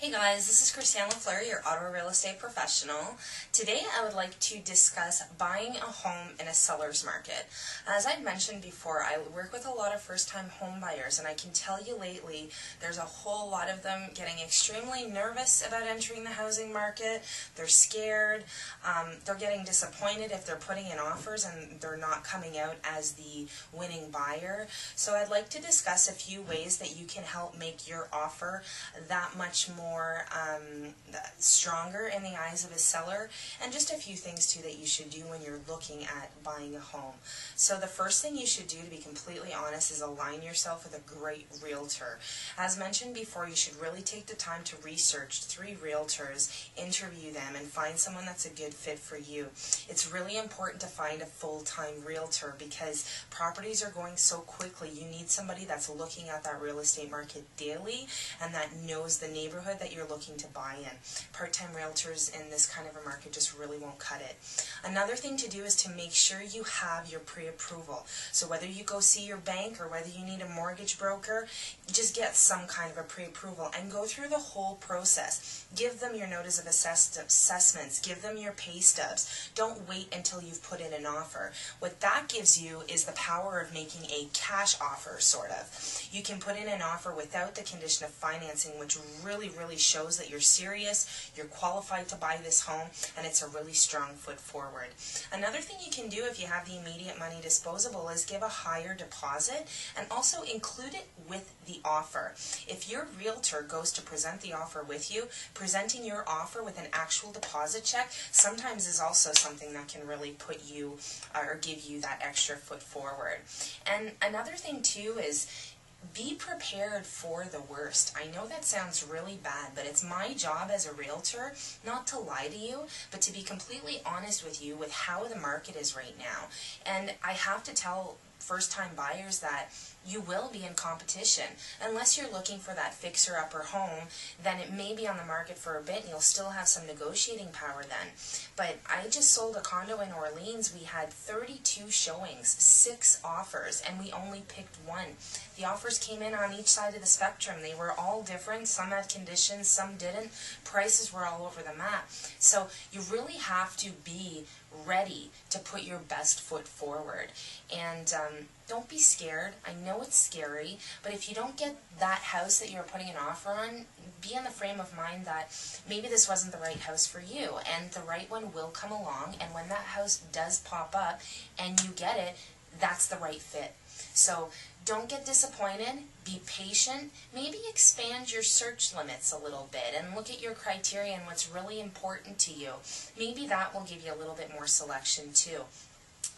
Hey guys, this is Christiane LaFleur, your Ottawa real estate professional. Today I would like to discuss buying a home in a seller's market. As I've mentioned before, I work with a lot of first-time home buyers and I can tell you lately there's a whole lot of them getting extremely nervous about entering the housing market. They're scared, um, they're getting disappointed if they're putting in offers and they're not coming out as the winning buyer. So I'd like to discuss a few ways that you can help make your offer that much more more um, stronger in the eyes of a seller, and just a few things too that you should do when you're looking at buying a home. So the first thing you should do, to be completely honest, is align yourself with a great realtor. As mentioned before, you should really take the time to research three realtors, interview them, and find someone that's a good fit for you. It's really important to find a full-time realtor because properties are going so quickly. You need somebody that's looking at that real estate market daily and that knows the neighborhood that you're looking to buy in. Part-time realtors in this kind of a market just really won't cut it. Another thing to do is to make sure you have your pre-approval. So whether you go see your bank or whether you need a mortgage broker, just get some kind of a pre-approval and go through the whole process. Give them your notice of assess assessments. Give them your pay stubs. Don't wait until you've put in an offer. What that gives you is the power of making a cash offer, sort of. You can put in an offer without the condition of financing, which really, really really shows that you're serious, you're qualified to buy this home, and it's a really strong foot forward. Another thing you can do if you have the immediate money disposable is give a higher deposit and also include it with the offer. If your realtor goes to present the offer with you, presenting your offer with an actual deposit check sometimes is also something that can really put you uh, or give you that extra foot forward. And another thing too is be prepared for the worst. I know that sounds really bad, but it's my job as a realtor not to lie to you, but to be completely honest with you with how the market is right now. And I have to tell first-time buyers that you will be in competition. Unless you're looking for that fixer-upper home, then it may be on the market for a bit and you'll still have some negotiating power then. But I just sold a condo in Orleans. We had 32 showings, six offers, and we only picked one. The offers came in on each side of the spectrum. They were all different. Some had conditions, some didn't. Prices were all over the map. So you really have to be ready to put your best foot forward. And um, don't be scared. I know it's scary, but if you don't get that house that you're putting an offer on, be in the frame of mind that maybe this wasn't the right house for you, and the right one will come along, and when that house does pop up and you get it, that's the right fit. So don't get disappointed, be patient, maybe expand your search limits a little bit and look at your criteria and what's really important to you. Maybe that will give you a little bit more selection too.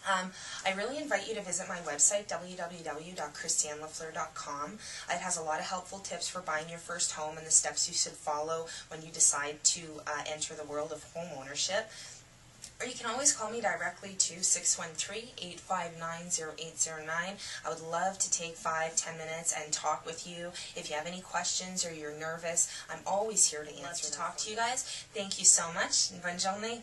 Um, I really invite you to visit my website, www.christianelafleur.com. It has a lot of helpful tips for buying your first home and the steps you should follow when you decide to uh, enter the world of home ownership. Or you can always call me directly to 613-859-0809. I would love to take five, ten minutes and talk with you. If you have any questions or you're nervous, I'm always here to answer. Talk to you guys. Thank you so much. Bonne journée.